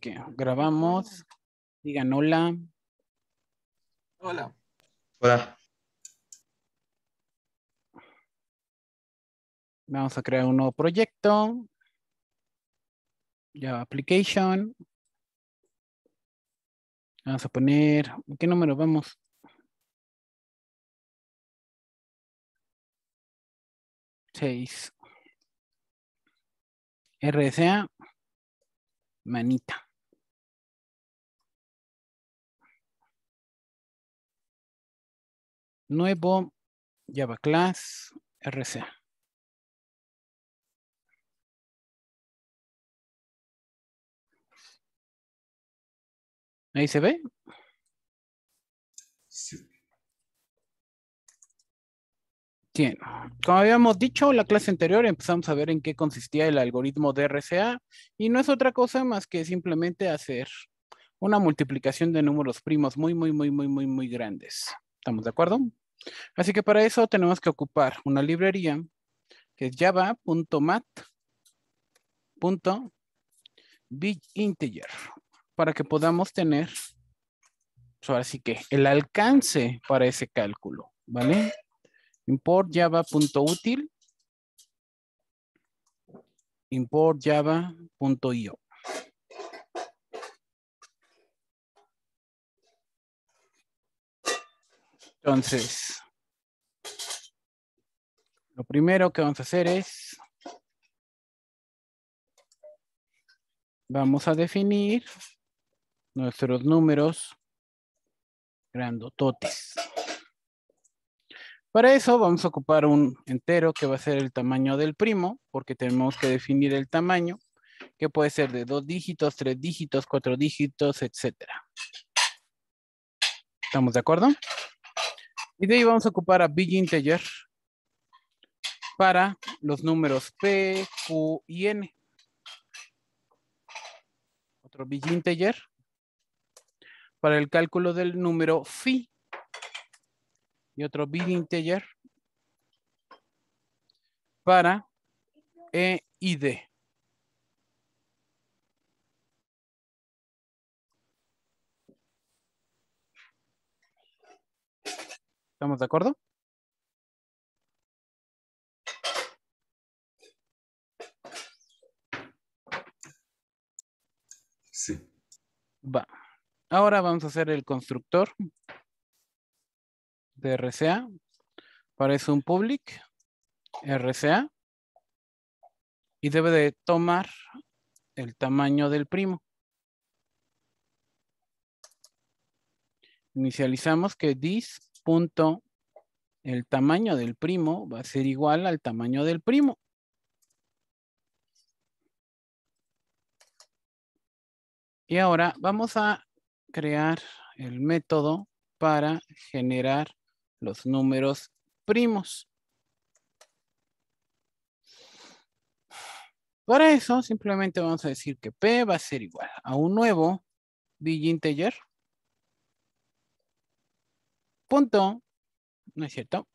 que grabamos. Digan hola. Hola. Hola. Vamos a crear un nuevo proyecto. Java Application. Vamos a poner, ¿qué número vamos? Seis. RSA. Manita. Nuevo Java Class RCA. Ahí se ve. Sí. Bien, como habíamos dicho, la clase anterior empezamos a ver en qué consistía el algoritmo de RCA y no es otra cosa más que simplemente hacer una multiplicación de números primos muy, muy, muy, muy, muy, muy grandes. ¿Estamos de acuerdo? Así que para eso tenemos que ocupar una librería que es java.mat.biginteger para que podamos tener, pues ahora que el alcance para ese cálculo, ¿vale? Import java.util import java.io. Entonces, lo primero que vamos a hacer es, vamos a definir nuestros números grandototes. Para eso vamos a ocupar un entero que va a ser el tamaño del primo, porque tenemos que definir el tamaño, que puede ser de dos dígitos, tres dígitos, cuatro dígitos, etcétera. ¿Estamos de acuerdo? Y de ahí vamos a ocupar a big integer para los números P, Q y N. Otro big integer para el cálculo del número phi. Y otro big integer para E y D. ¿Estamos de acuerdo? Sí. Va. Ahora vamos a hacer el constructor de RCA. Para eso un public RCA. Y debe de tomar el tamaño del primo. Inicializamos que this punto el tamaño del primo va a ser igual al tamaño del primo. Y ahora vamos a crear el método para generar los números primos. Para eso simplemente vamos a decir que P va a ser igual a un nuevo big integer. Punto. No es cierto.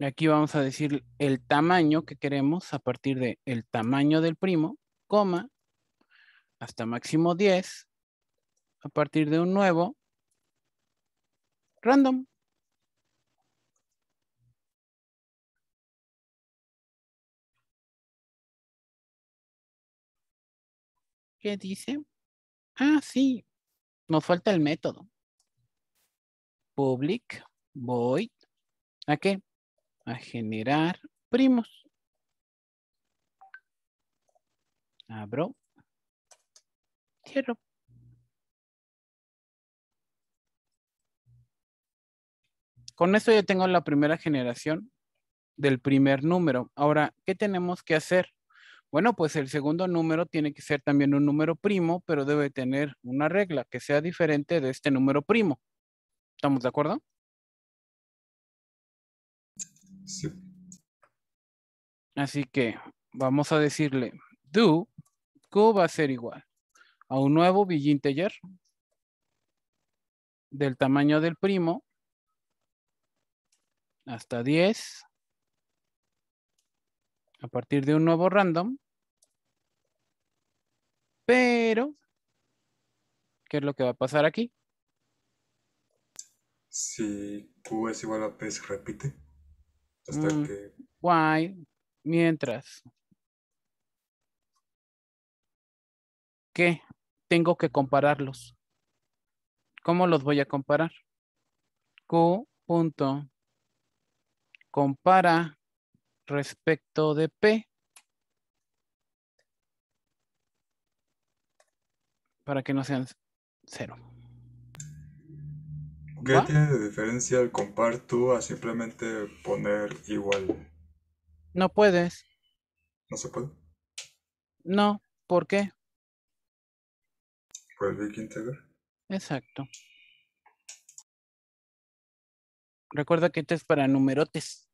Aquí vamos a decir el tamaño que queremos a partir de el tamaño del primo, coma, hasta máximo 10, a partir de un nuevo random. ¿Qué dice? Ah, sí. Nos falta el método. Public void. ¿A qué? A generar primos. Abro. Cierro. Con esto ya tengo la primera generación del primer número. Ahora, ¿qué tenemos que hacer? Bueno, pues el segundo número tiene que ser también un número primo, pero debe tener una regla que sea diferente de este número primo. ¿Estamos de acuerdo? Sí. Así que vamos a decirle do Q va a ser igual a un nuevo big integer del tamaño del primo hasta 10 a partir de un nuevo random Pero, ¿qué es lo que va a pasar aquí? Si Q es igual a P se repite. Hasta Mm. que Y, mientras que tengo que compararlos. ¿Cómo los voy a comparar? Q punto compara respecto de P para que no sean cero. ¿Qué ¿Va? tiene de diferencia el compar tú a simplemente poner igual? No puedes. ¿No se puede? No. ¿Por qué? Por el big integer. Exacto. Recuerda que este es para numerotes.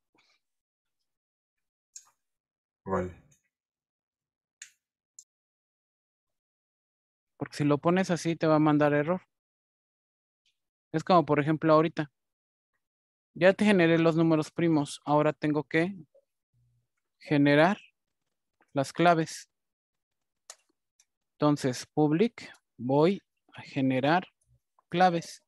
Porque si lo pones así te va a mandar error. Es como por ejemplo ahorita. Ya te generé los números primos. Ahora tengo que generar las claves. Entonces, public, voy a generar claves.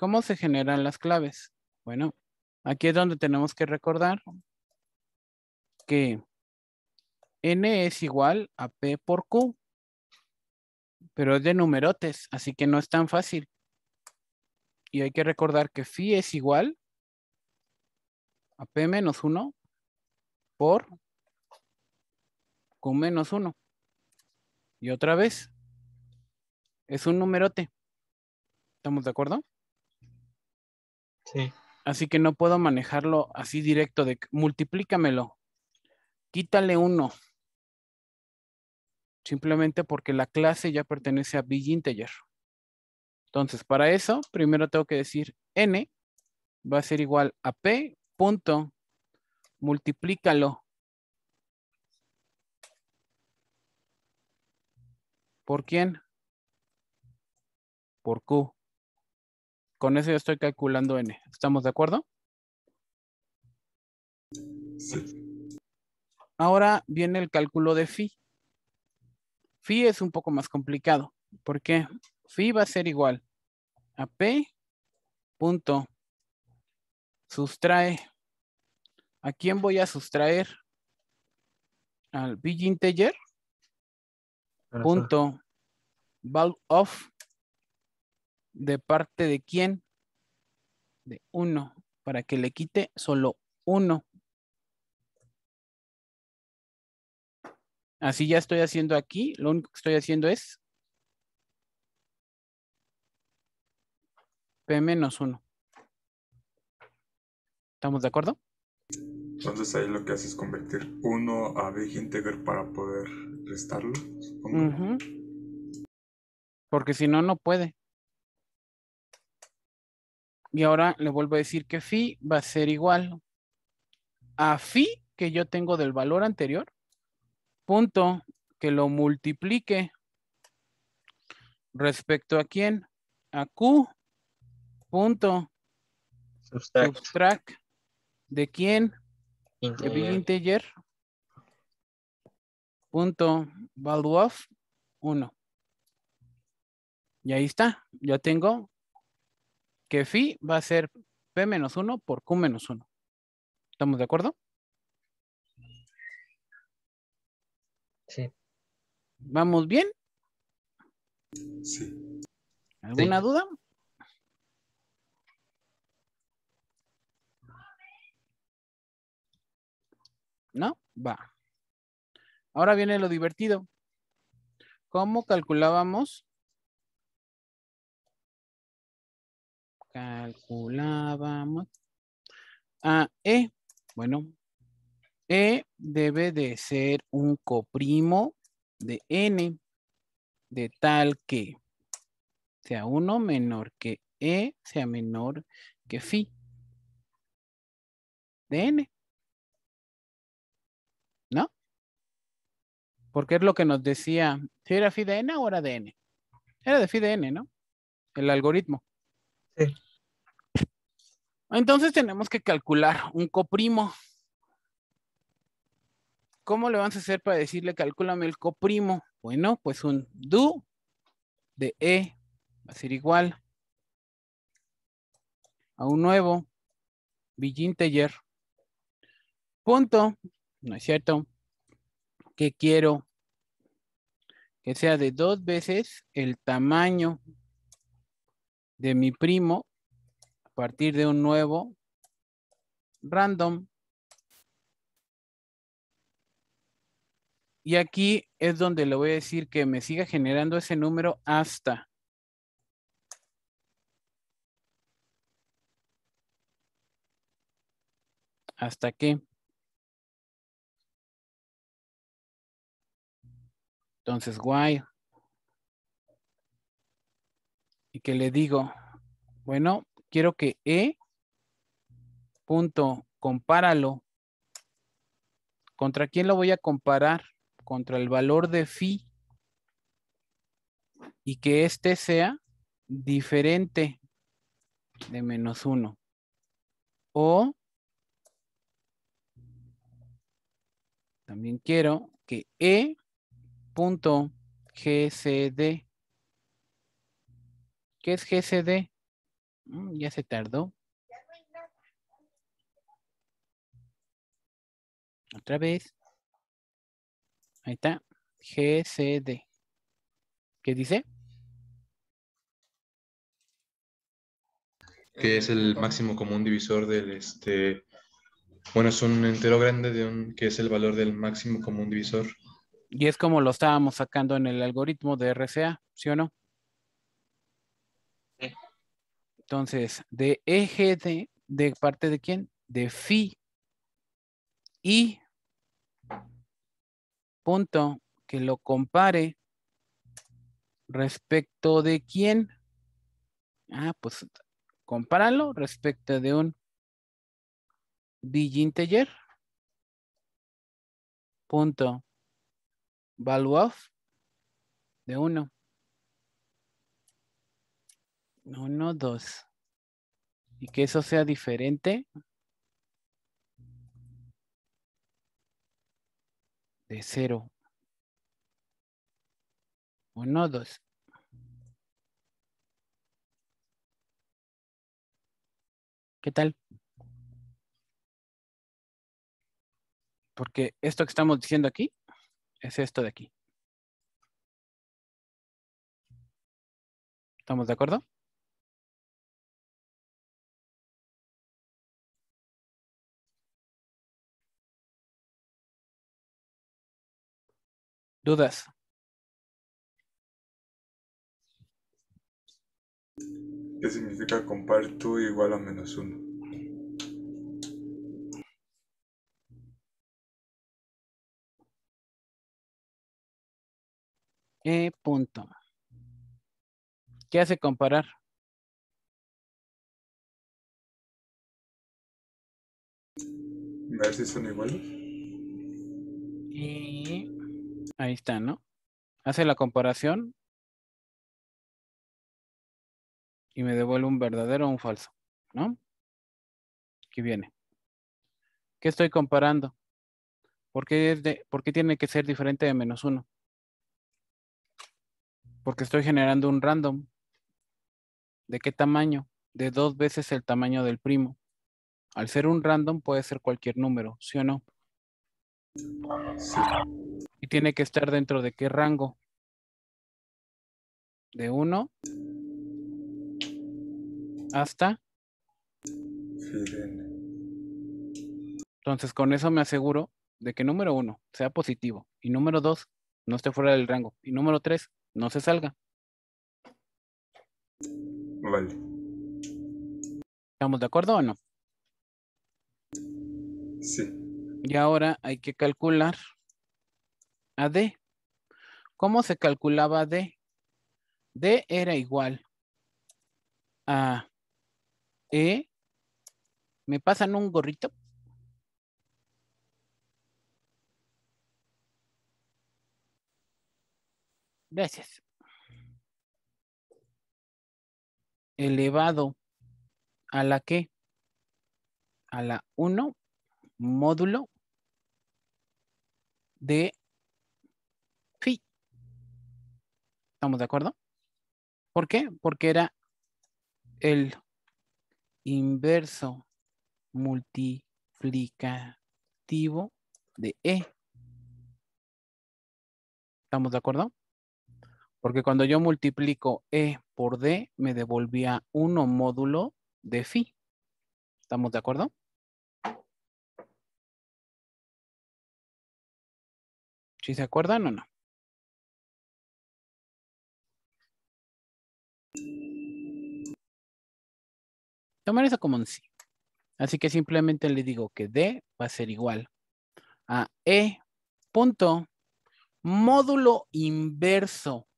¿Cómo se generan las claves? Bueno, aquí es donde tenemos que recordar que n es igual a p por q, pero es de numerotes, así que no es tan fácil. Y hay que recordar que phi es igual a p menos 1 por q menos 1. Y otra vez, es un numerote. ¿Estamos de acuerdo? Sí. Así que no puedo manejarlo así directo de multiplícamelo. Quítale uno. Simplemente porque la clase ya pertenece a big integer. Entonces, para eso, primero tengo que decir n va a ser igual a p punto multiplícalo ¿Por quién? Por q. Con eso ya estoy calculando n. ¿Estamos de acuerdo? Sí. Ahora viene el cálculo de phi. Phi es un poco más complicado. ¿Por qué? Phi va a ser igual a p punto sustrae. ¿A quién voy a sustraer? Al big integer punto val of de parte de quién? De 1. Para que le quite solo 1. Así ya estoy haciendo aquí. Lo único que estoy haciendo es P menos 1. ¿Estamos de acuerdo? Entonces ahí lo que hace es convertir 1 a big integer para poder restarlo, supongo. Porque si no, no puede. Y ahora le vuelvo a decir que phi va a ser igual a phi que yo tengo del valor anterior, punto que lo multiplique. Respecto a quién, a q, punto Subtract. subtract. De quién, de big integer, punto value of 1. Y ahí está, ya tengo que phi va a ser p menos 1 por q menos 1. ¿Estamos de acuerdo? Sí. ¿Vamos bien? Sí. ¿Alguna duda? ¿No? Va. Ahora viene lo divertido. ¿Cómo calculábamos? Calculábamos. A E. Bueno. E debe de ser un coprimo de N de tal que sea 1 menor que E sea menor que phi de N. ¿No? Porque es lo que nos decía, si era phi de N o era de N. Era de phi de N, ¿no? El algoritmo. Entonces tenemos que calcular un coprimo. ¿Cómo le vamos a hacer para decirle calcúlame el coprimo? Bueno, pues un do de E va a ser igual a un nuevo big integer punto, ¿no es cierto? Que quiero que sea de dos veces el tamaño de mi primo a partir de un nuevo random. Y aquí es donde le voy a decir que me siga generando ese número hasta. ¿Hasta qué? Entonces, guay. Y que le digo, bueno, quiero que E, punto, compáralo. ¿Contra quién lo voy a comparar? Contra el valor de phi. Y que este sea diferente de menos uno. O también quiero que E punto. ¿Qué es GCD? Mm, ya se tardó. Otra vez. Ahí está. GCD. ¿Qué dice? Que es el máximo común divisor del este. Bueno, es un entero grande de un que es el valor del máximo común divisor. Y es como lo estábamos sacando en el algoritmo de RCA, ¿sí o no? Sí. Entonces, de eje de, ¿de parte de quién? De phi. Y punto que lo compare respecto de quién. Ah, pues compáralo respecto de un integer. Punto value of de 1. 1, 2. Y que eso sea diferente de 0. 1, 2. ¿Qué tal? Porque esto que estamos diciendo aquí es esto de aquí. ¿Estamos de acuerdo? ¿Dudas? ¿Qué significa compar tú igual a menos uno? E punto. ¿Qué hace comparar? Ver si son iguales. Y ahí está, ¿no? Hace la comparación y me devuelve un verdadero o un falso, ¿no? Aquí viene. ¿Qué estoy comparando? ¿Por qué, es de, ¿Por qué tiene que ser diferente de menos uno? Porque estoy generando un random. ¿De qué tamaño? De dos veces el tamaño del primo. Al ser un random puede ser cualquier número, ¿sí o no? Sí. Y tiene que estar dentro de qué rango? De 1 hasta. Entonces con eso me aseguro de que número 1 sea positivo y número 2 no esté fuera del rango y número 3 no se salga. Vale. ¿Estamos de acuerdo o no? Sí. Y ahora hay que calcular a D. ¿Cómo se calculaba D? D era igual a E. ¿Me pasan un gorrito? Gracias. Elevado a la que a la 1 módulo de phi. ¿Estamos de acuerdo? ¿Por qué? Porque era el inverso multiplicativo de E. ¿Estamos de acuerdo? Porque cuando yo multiplico E por D, me devolvía 1 módulo de phi. ¿Estamos de acuerdo? ¿Sí se acuerdan o no? Tomar eso como un sí. Así que simplemente le digo que D va a ser igual a E punto módulo inverso.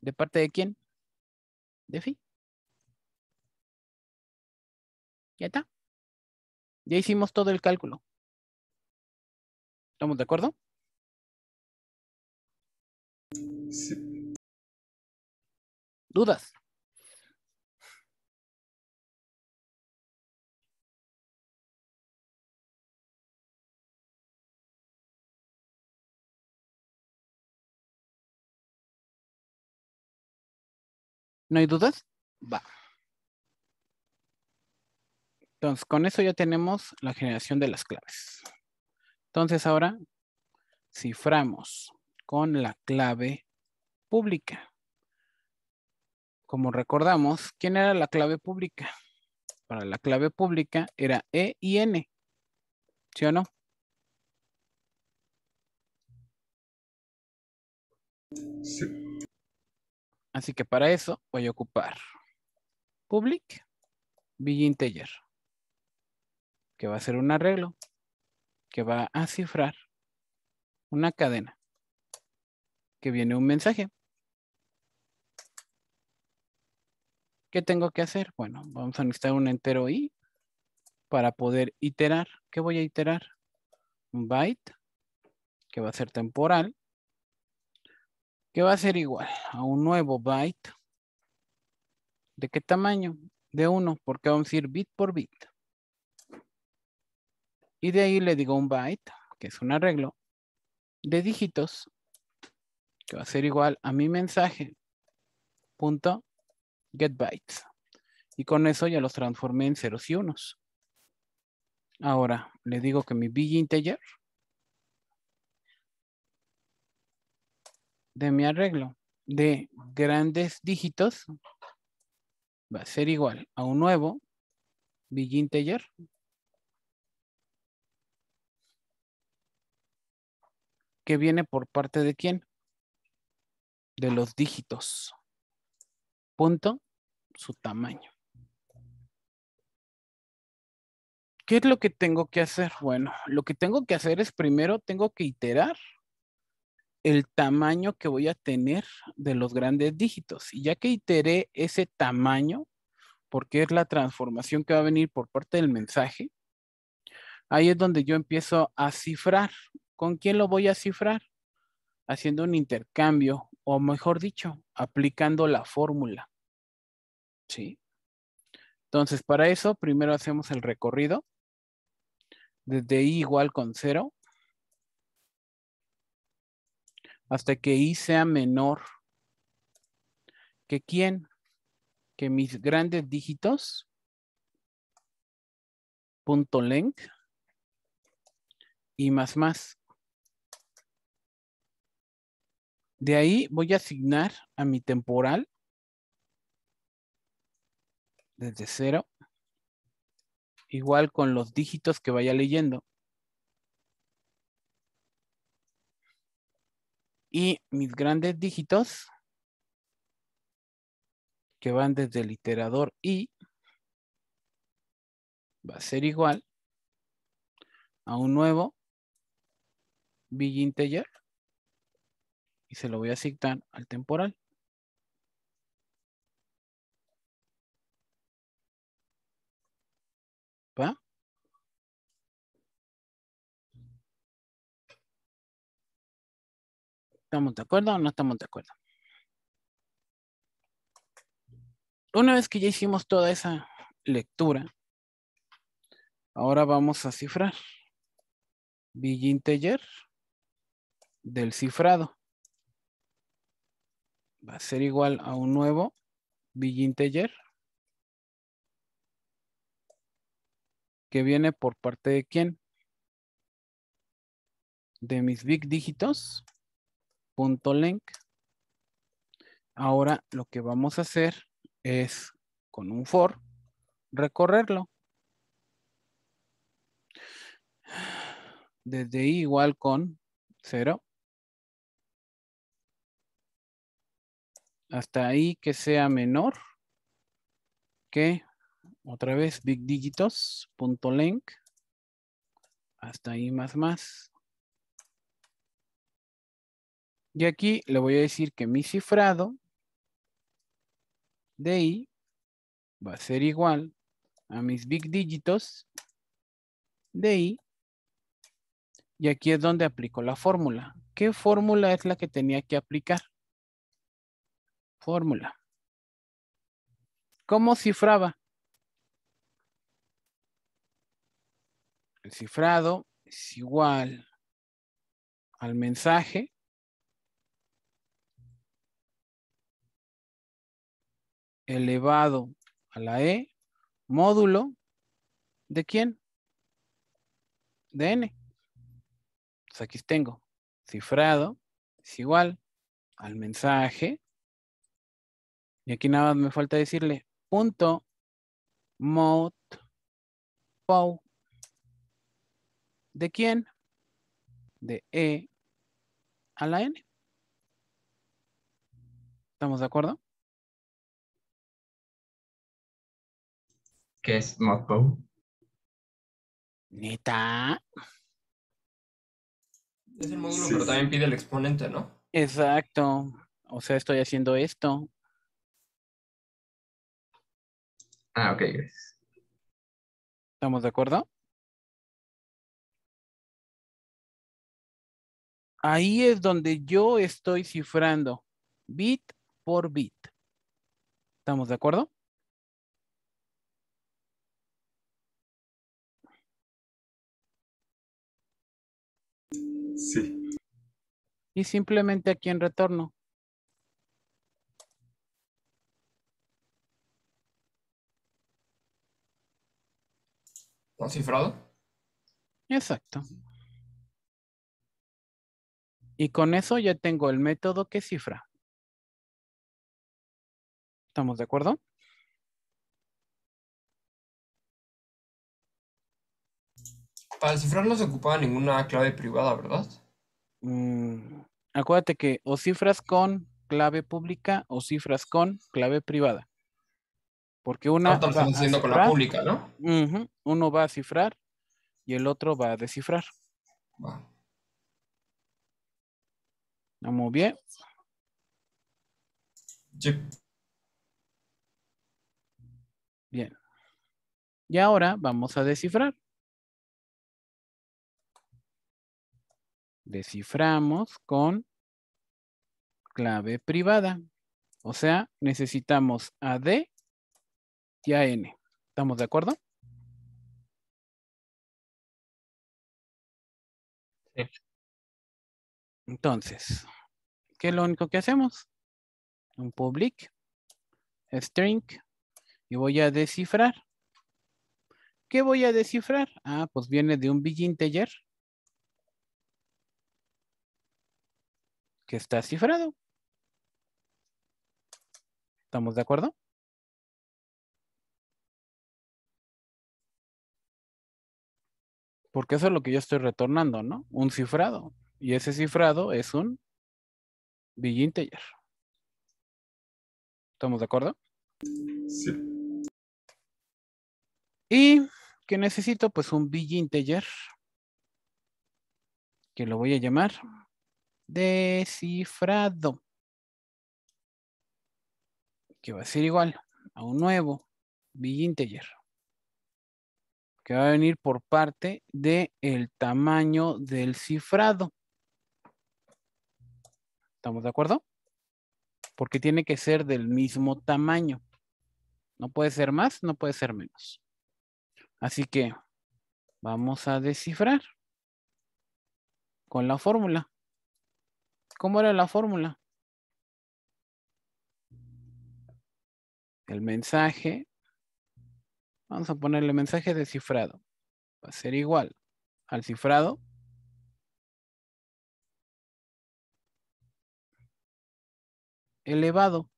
¿De parte de quién? De phi. Ya está. Ya hicimos todo el cálculo. ¿Estamos de acuerdo? Sí. ¿Dudas? ¿No hay dudas? Va. Entonces, con eso ya tenemos la generación de las claves. Entonces, ahora ciframos con la clave pública. Como recordamos, ¿quién era la clave pública? Para la clave pública era E y N. ¿Sí o no? Sí. Así que para eso voy a ocupar public integer, que va a ser un arreglo, que va a cifrar una cadena, que viene un mensaje. ¿Qué tengo que hacer? Bueno, vamos a necesitar un entero i para poder iterar. ¿Qué voy a iterar? Un byte, que va a ser temporal, que va a ser igual a un nuevo byte. ¿De qué tamaño? De 1, porque vamos a ir bit por bit. Y de ahí le digo un byte, que es un arreglo, de dígitos, que va a ser igual a mi mensaje, punto, get bytes. Y con eso ya los transformé en ceros y unos. Ahora le digo que mi big integer de mi arreglo de grandes dígitos va a ser igual a un nuevo big integer que viene por parte de quién? De los dígitos. Punto su tamaño. ¿Qué es lo que tengo que hacer? Bueno, lo que tengo que hacer es primero tengo que iterar el tamaño que voy a tener de los grandes dígitos. Y ya que iteré ese tamaño, porque es la transformación que va a venir por parte del mensaje, ahí es donde yo empiezo a cifrar. ¿Con quién lo voy a cifrar? Haciendo un intercambio, o mejor dicho, aplicando la fórmula. ¿Sí? Entonces, para eso, primero hacemos el recorrido. Desde i igual con cero hasta que i sea menor que quién, que mis grandes dígitos, punto length y más más. De ahí voy a asignar a mi temporal desde cero, igual con los dígitos que vaya leyendo. Y mis grandes dígitos, que van desde el iterador i, va a ser igual a un nuevo big integer y se lo voy a asignar al temporal. ¿Va? ¿Estamos de acuerdo o no estamos de acuerdo? Una vez que ya hicimos toda esa lectura, Ahora vamos a cifrar. Big integer del cifrado. Va a ser igual a un nuevo big integer que viene por parte de quién? De mis big dígitos. Punto length. Ahora lo que vamos a hacer es con un for recorrerlo. Desde i igual con 0 hasta ahí que sea menor que otra vez big dígitos punto length hasta ahí más más y aquí le voy a decir que mi cifrado de i va a ser igual a mis big dígitos de i y aquí es donde aplico la fórmula. ¿Qué fórmula es la que tenía que aplicar? Fórmula. ¿Cómo cifraba? El cifrado es igual al mensaje elevado a la E módulo de quién? De N. Pues aquí tengo cifrado es igual al mensaje. Y aquí nada más me falta decirle punto mod pow. ¿De quién? De E a la N. ¿Estamos de acuerdo? ¿Qué es Modbow? Neta. Es el módulo, Sí, pero sí. también pide el exponente, ¿no? Exacto. O sea, estoy haciendo esto. Ah, ok, gracias. ¿Estamos de acuerdo? Ahí es donde yo estoy cifrando bit por bit. ¿Estamos de acuerdo? Sí. Y simplemente aquí en retorno. ¿No cifrado? Exacto. Y con eso ya tengo el método que cifra. ¿Estamos de acuerdo? Para cifrar no se ocupaba ninguna clave privada, ¿verdad? Mm, acuérdate que o cifras con clave pública o cifras con clave privada. Porque una va estamos a haciendo con la pública, ¿no? uno va a cifrar y el otro va a descifrar. Va. Vamos bien. Sí. Bien. Y ahora vamos a descifrar. Desciframos con clave privada. O sea, necesitamos a D y a N. ¿Estamos de acuerdo? Sí. Entonces, ¿qué es lo único que hacemos? Un public string y voy a descifrar. ¿Qué voy a descifrar? Ah, pues viene de un big integer que está cifrado. ¿Estamos de acuerdo? Porque eso es lo que yo estoy retornando, ¿no? Un cifrado. Y ese cifrado es un big integer. ¿Estamos de acuerdo? Sí. Y que necesito pues un big integer que lo voy a llamar descifrado. Que va a ser igual a un nuevo big integer. Que va a venir por parte de el tamaño del cifrado. ¿Estamos de acuerdo? Porque tiene que ser del mismo tamaño. No puede ser más, no puede ser menos. Así que Vamos a descifrar con la fórmula. ¿Cómo era la fórmula? El mensaje, vamos a ponerle mensaje descifrado. Va a ser igual al cifrado elevado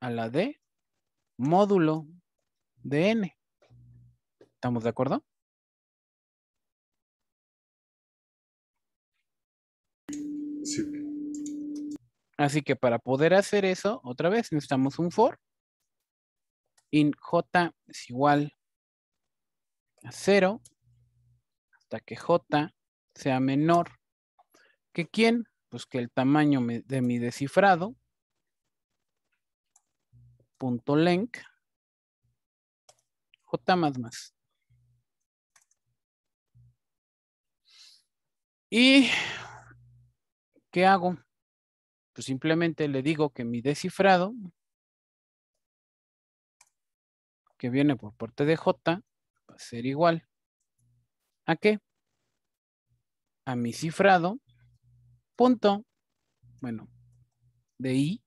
a la d módulo de n. ¿Estamos de acuerdo? Así que para poder hacer eso, otra vez necesitamos un for. In j es igual a 0 hasta que j sea menor que quién, pues que el tamaño de mi descifrado punto length j más más. ¿Y qué hago? Pues simplemente le digo que mi descifrado, que viene por parte de J, va a ser igual. ¿A qué? A mi cifrado, punto, bueno, de I,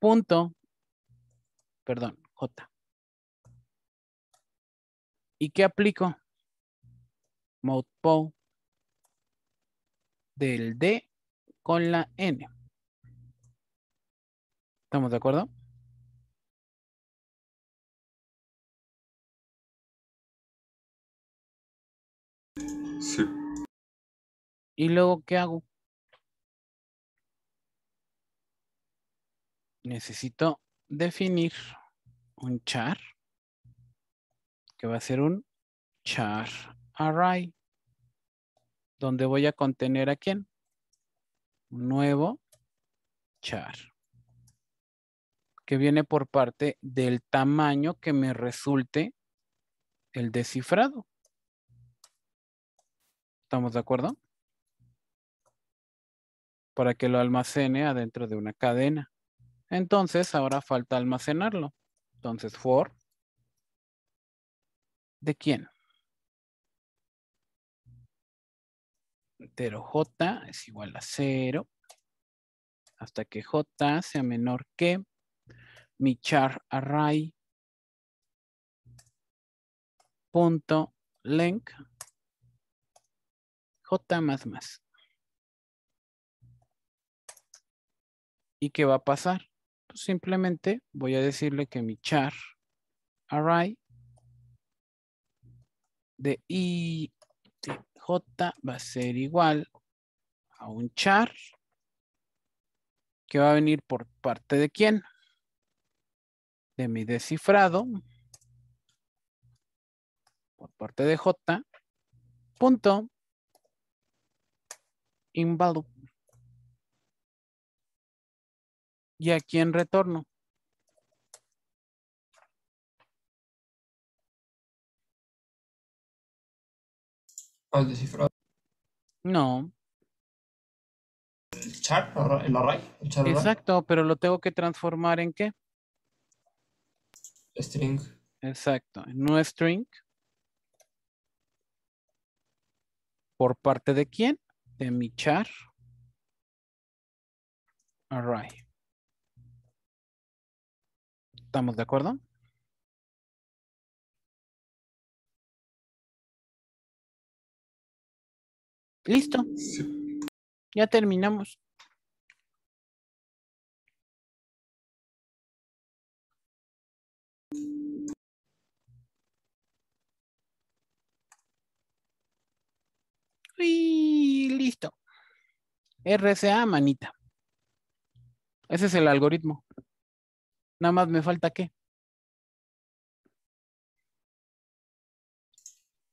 punto, perdón, J. ¿Y qué aplico? Modpo del D con la N. ¿Estamos de acuerdo? Sí. ¿Y luego qué hago? Necesito definir un char que va a ser un char array donde voy a contener a quién? Nuevo char que viene por parte del tamaño que me resulte el descifrado. ¿Estamos de acuerdo? Para que lo almacene adentro de una cadena. Entonces, ahora falta almacenarlo. Entonces, for. ¿De quién? Entero j es igual a 0. Hasta que j sea menor que mi char array punto length j más más. ¿Y qué va a pasar? Pues simplemente voy a decirle que mi char array de i j va a ser igual a un char que va a venir por parte de quién? De mi descifrado por parte de j punto invalid. ¿Y a quién retorno? Al descifrado. No, El char, el array, el char array, exacto, pero lo tengo que transformar en qué? string. Exacto, en un string. ¿Por parte de quién? De mi char array. ¿Estamos de acuerdo? Listo, Sí. ya terminamos. Y listo. RCA, manita. Ese es el algoritmo. Nada más me falta qué.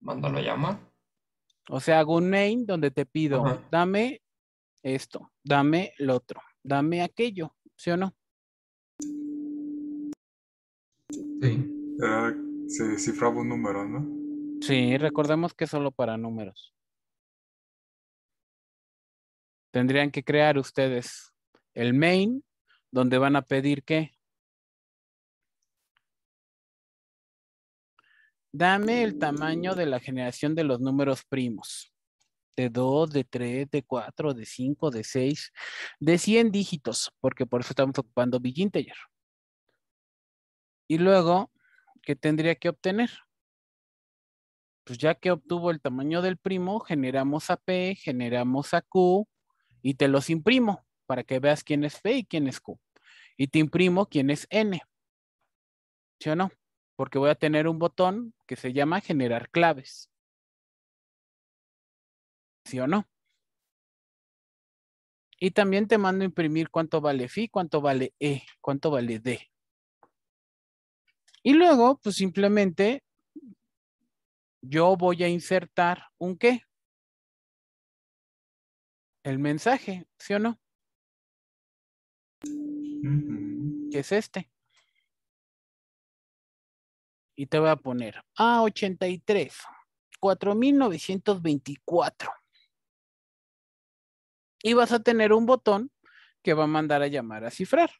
Mándalo a llamar. O sea, hago un main donde te pido, Ajá. dame esto, dame lo otro, dame aquello, ¿sí o no? Sí. Era- se descifraba un número, ¿no? Sí, recordemos que es solo para números. Tendrían que crear ustedes el main donde van a pedir qué. Dame el tamaño de la generación de los números primos. De 2, de 3, de 4, de 5, de 6, de 100 dígitos, porque por eso estamos ocupando big integer. Y luego, ¿qué tendría que obtener? Pues ya que obtuvo el tamaño del primo, generamos a P, generamos a Q y te los imprimo para que veas quién es P y quién es Q. Y te imprimo quién es N. ¿Sí o no? Porque voy a tener un botón que se llama generar claves. ¿Sí o no? Y también te mando a imprimir cuánto vale phi, cuánto vale e, cuánto vale d. Y luego, pues simplemente yo voy a insertar un qué. El mensaje, ¿sí o no? Que es este. Y te voy a poner A83, 4924. Y vas a tener un botón que va a mandar a llamar a cifrar.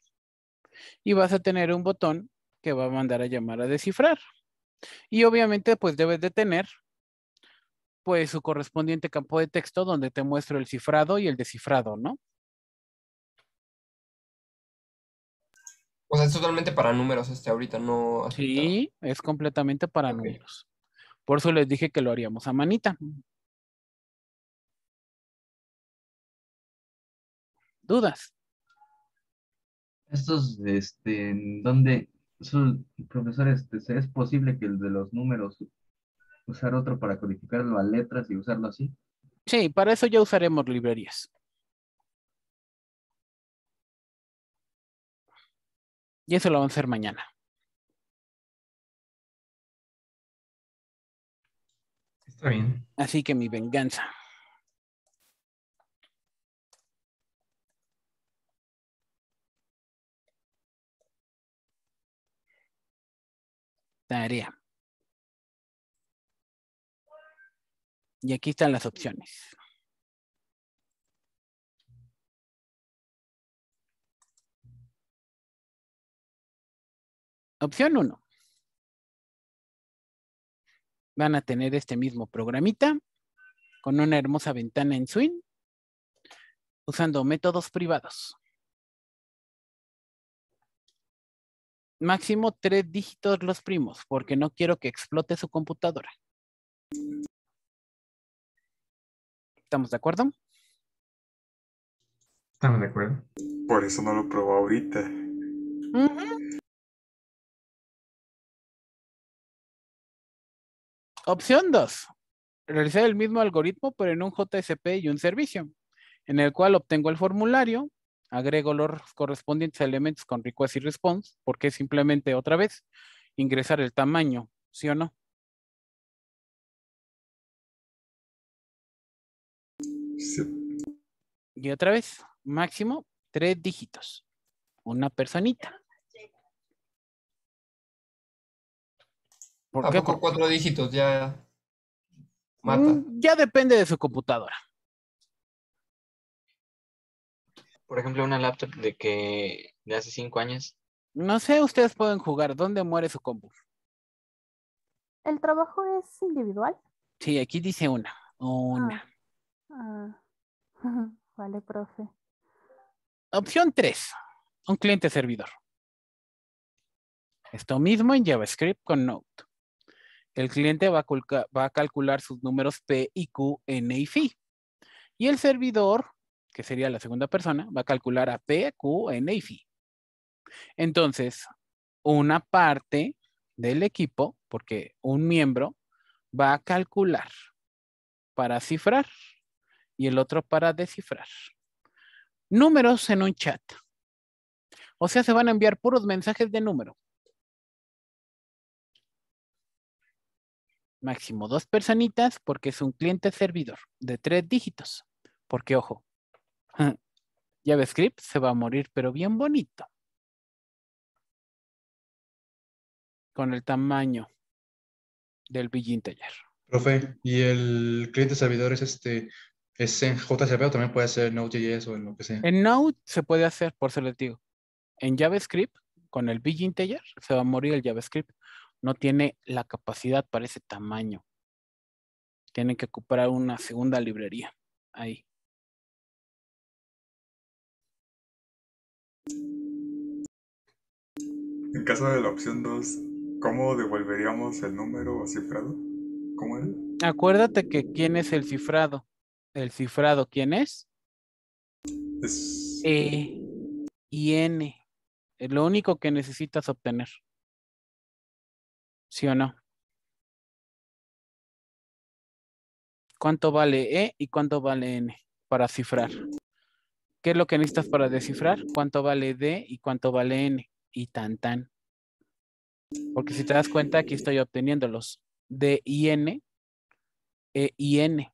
Y vas a tener un botón que va a mandar a llamar a descifrar. Y obviamente pues debes de tener pues su correspondiente campo de texto donde te muestro el cifrado y el descifrado, ¿no? O sea, es totalmente para números este ahorita, no Sí, es completamente para números. Por eso les dije que lo haríamos a manita. ¿Dudas? Estos, este, ¿en ¿dónde, eso, profesor, este, es posible que el de los números usar otro para codificarlo a letras y usarlo así? Sí, para eso ya usaremos librerías. Y eso lo vamos a hacer mañana. Está bien. Así que mi venganza. Tarea. Y aquí están las opciones. Opción 1. Van a tener este mismo programita con una hermosa ventana en Swing usando métodos privados. Máximo tres dígitos los primos porque no quiero que explote su computadora. ¿Estamos de acuerdo? Estamos de acuerdo. Por eso no lo probó ahorita. Opción 2. Realizar el mismo algoritmo, pero en un JSP y un servicio, en el cual obtengo el formulario, agrego los correspondientes elementos con request y response, porque es simplemente otra vez ingresar el tamaño, ¿sí o no? Sí. Y otra vez, máximo tres dígitos. Una personita. ¿Por ¿A qué? poco Por- cuatro dígitos ya mata? Mm, Ya depende de su computadora. Por ejemplo, una laptop de que de hace cinco años. No sé, ustedes pueden jugar. ¿Dónde muere su compu? ¿El trabajo es individual? Sí, aquí dice una. Una. Ah. Vale, profe. Opción 3. Un cliente servidor. Esto mismo en JavaScript con Node. El cliente va a, calcular sus números P y Q, N y Phi. Y el servidor, que sería la segunda persona, va a calcular a P, Q, N y Phi. Entonces, una parte del equipo, porque un miembro, va a calcular para cifrar y el otro para descifrar. Números en un chat. O sea, se van a enviar puros mensajes de número. Máximo dos personitas porque es un cliente servidor de tres dígitos. Porque, ojo, JavaScript se va a morir, pero bien bonito. Con el tamaño del big integer. Profe, ¿y el cliente servidor es este, es en JCP o también puede ser Node.js o en lo que sea? En Node se puede hacer, por eso les digo. En JavaScript, con el big integer, se va a morir el JavaScript. No tiene la capacidad para ese tamaño. Tienen que ocupar una segunda librería. Ahí. En caso de la opción 2, ¿cómo devolveríamos el número cifrado? ¿Cómo era? Acuérdate que quién es el cifrado. El cifrado, ¿quién es? Es... E y N. Es lo único que necesitas obtener. ¿Sí o no? ¿Cuánto vale E y cuánto vale N para cifrar? ¿Qué es lo que necesitas para descifrar? ¿Cuánto vale D y cuánto vale N? Y tan tan. Porque si te das cuenta, aquí estoy obteniendo los D y N, E y N.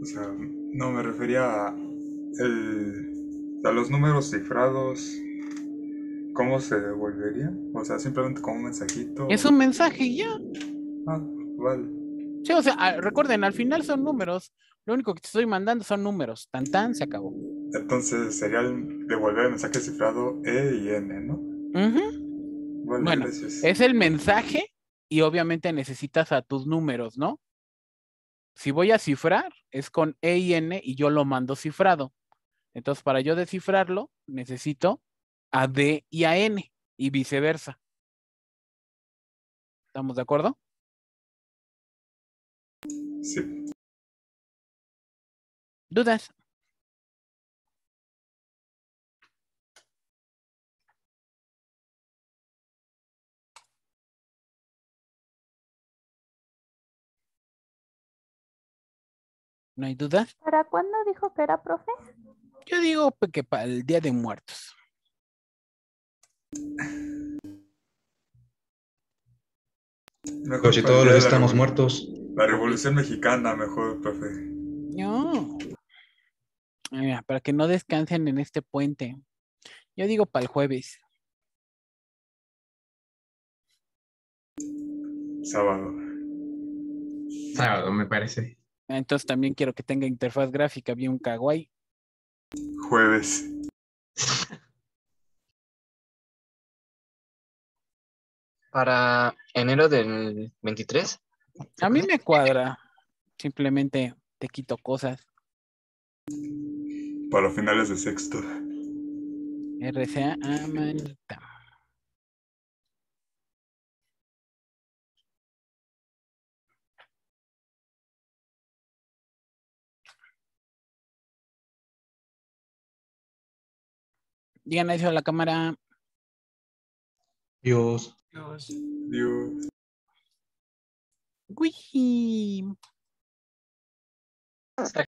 O sea, no me refería a, el, a los números cifrados. ¿Cómo se devolvería? O sea, simplemente con un mensajito. Es un mensaje y ya. Ah, vale. Sí, o sea, ah, recuerden, al final son números. Lo único que te estoy mandando son números. Tan tan, se acabó. Entonces sería el devolver el mensaje cifrado E y N, ¿no? Vale, Bueno, gracias. Es el mensaje y obviamente necesitas a tus números, ¿no? Si voy a cifrar, es con E y N y yo lo mando cifrado. Entonces, para yo descifrarlo, necesito a D y a N y viceversa. ¿Estamos de acuerdo? Sí. ¿Dudas? ¿No hay dudas? ¿Para cuándo dijo que era profe? Yo digo que para el Día de Muertos. Mejor Pero si todos los la estamos muertos. La Revolución Mexicana, mejor, profe. No. Mira, para que no descansen en este puente. Yo digo para el jueves. Sábado. Sábado, me parece. Entonces también quiero que tenga interfaz gráfica bien kawaii. Jueves. Para enero del 23. A mí me cuadra. Simplemente te quito cosas. Para finales de sexto. RCA a manita. Digan eso a la cámara. Dios. Dios. Uy.